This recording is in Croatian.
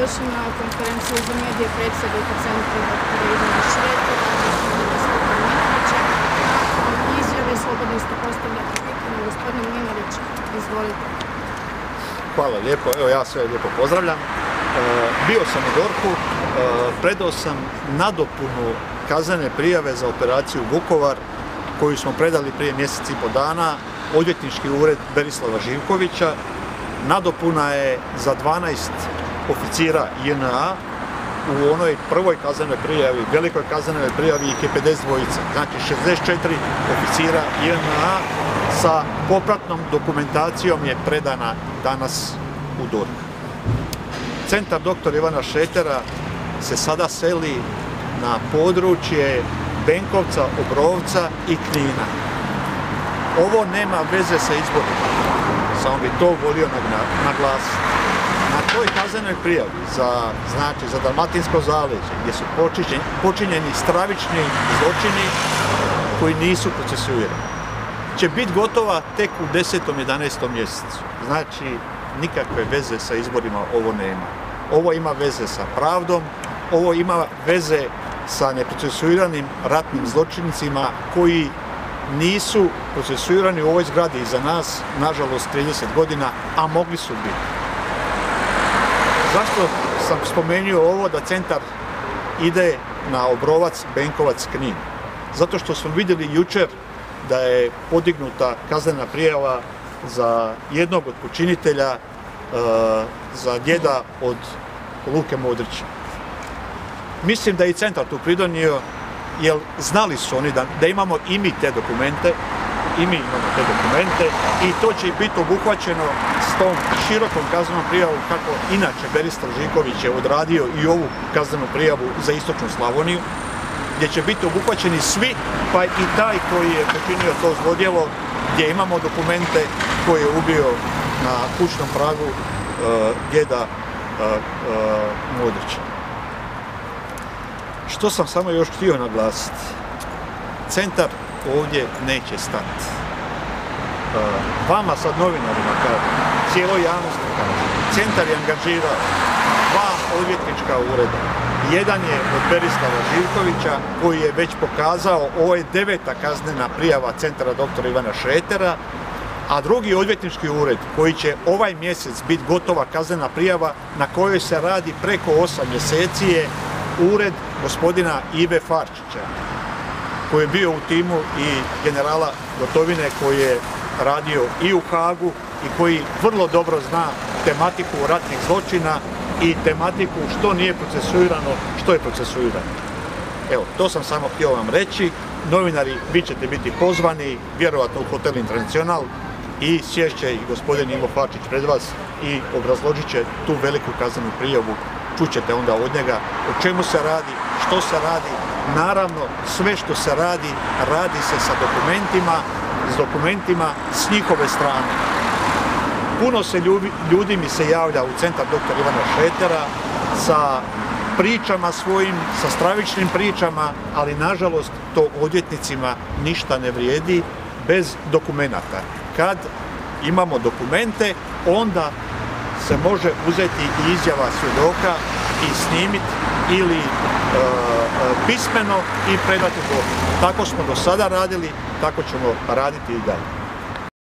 došli na konferenciju za medije predsjednika centra dr. Ivana Šretera. Nakon izjave slobodno ste postavljati pitanje. Gospodin Mlinarić, izvolite. Hvala lijepo, evo ja sve lijepo pozdravljam. E, bio sam u Dorku, e, predao sam nadopunu kaznene prijave za operaciju Vukovar koju smo predali prije mjesec i po dana, odvjetnički ured Berislava Živkovića. Nadopuna je za 12 oficira JNA, u onoj prvoj kaznenoj prijavi, velikoj kaznenoj prijavi ih je 50 dvojica. Znači 64 oficira JNA sa popratnom dokumentacijom je predana danas u DORH. Centar dr. Ivana Šetera se sada seli na područje Benkovca, Obrovca i Knina. Ovo nema veze sa izborima, samo bi to volio naglasiti. Toj kaznenoj prijavi za, znači, za Dalmatinsko zaleđe, gdje su počinjeni stravični zločini koji nisu procesuirani, će biti gotova tek u 10. 11. mjesecu. Znači, nikakve veze sa izborima ovo nema. Ovo ima veze sa pravdom, ovo ima veze sa neprocesuiranim ratnim zločinicima koji nisu procesuirani u ovoj zgradi iza nas, nažalost 30 godina, a mogli su biti. Zašto sam spomenuo ovo da centar ide na Obrovac, Benkovac, Knin? Zato što smo vidjeli jučer da je podignuta kaznena prijava za jednog od počinitelja, e, za djeda od Luke Modrića. Mislim da je i centar tu pridonio, jer znali su oni da, da imamo i mi te dokumente, i mi imamo te dokumente i to će biti obuhvaćeno s tom širokom kaznenom prijavom kako inače Berislav Žiković je odradio i ovu kaznenu prijavu za istočnu Slavoniju gdje će biti obuhvaćeni svi pa i taj koji je počinio to zlodjelo gdje imamo dokumente koji je ubio na kućnom pragu uh, djeda uh, Modrića. Što sam samo još htio naglasiti? Centar ovdje neće stati. Vama sad novinarima kažem, cijeloj javnosti kažem, centar je angažirao dva odvjetnička ureda. Jedan je od Berislava Živkovića koji je već pokazao, ovo je deveta kaznena prijava centra dr. Ivana Šetera, a drugi odvjetnički ured koji će ovaj mjesec biti gotova kaznena prijava na kojoj se radi preko 8 mjeseci je ured gospodina Ive Farčića koji je bio u timu i generala Gotovine koji je radio i u Hagu i koji vrlo dobro zna tematiku ratnih zločina i tematiku što nije procesuirano, što je procesuirano. Evo, to sam samo htio vam reći. Novinari, vi ćete biti pozvani, vjerovatno u Hotel Internacional i sješće i gospodin Ivo Farčić pred vas i obrazložit će tu veliku kaznenu prijavu. Čućete onda od njega o čemu se radi, što se radi. Naravno, sve što se radi, radi se sa dokumentima, s dokumentima s njihove strane. Puno se ljudi, mi se javlja u centar dr. Ivana Šetera sa pričama svojim, sa stravičnim pričama, ali nažalost to odvjetnicima ništa ne vrijedi bez dokumenata. Kad imamo dokumente, onda se može uzeti izjava svjedoka i snimiti ili pismeno i predati to. Tako smo do sada radili, tako ćemo raditi i dalje.